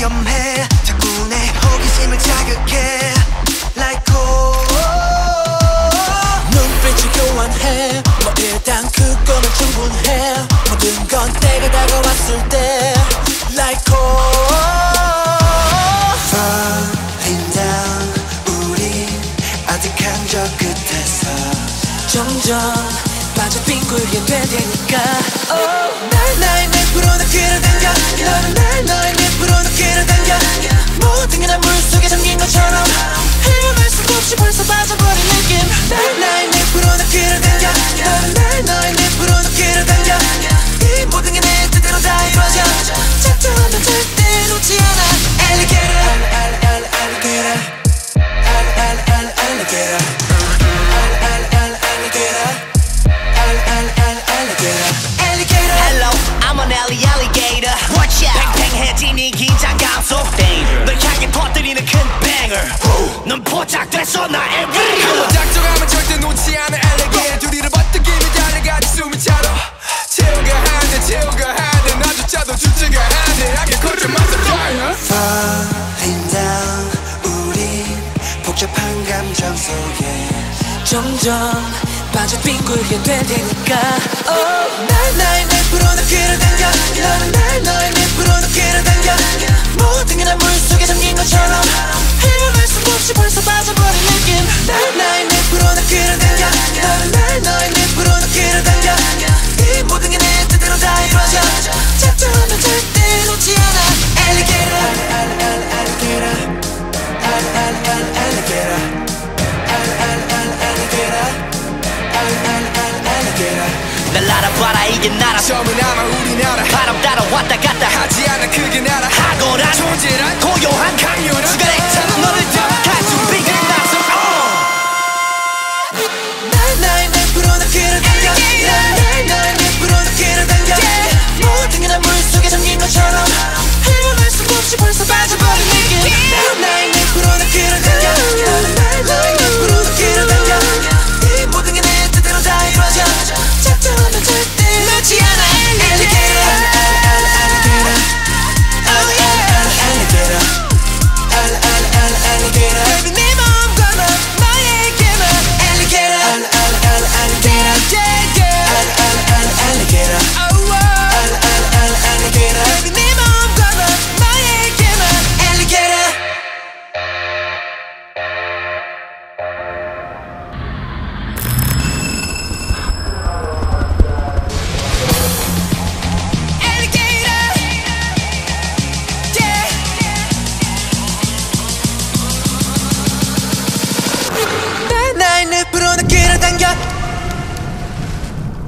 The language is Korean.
위험해. 자꾸 내 호기심을 자극해. Like cold 눈빛을 교환해. 뭐 일단 그거는 충분해. 모든 건 때가 다가왔을 때. Like cold Falling down. 우린 아득한 저 끝에서 점점 빠져 빙굴게 될 테니까. Oh. 속 danger. 널 향해 퍼뜨리는 큰 banger. 넌 포착됐어 나의 real. 한번 작정하면 절대 놓지 않아 엘레게 둘이를 버티기며 달려가지 숨이 차도 채우가 하네 채우가 하네 나조차도 주체가 하네 악의 코를 맞서 Falling down 우린 복잡한 감정 속에 점점 빠져 빙굴게 될 테니까 oh. 날 나의 늪으로 나 끌어당겨 너는 Al al al alligator Al al al alligator Al al al alligator 날 알아봐라 이게 나라. 처음은 아마 우리나라 바람 따라 왔다 갔다 하지 않아 그게 나라 하고란 존재란 고요한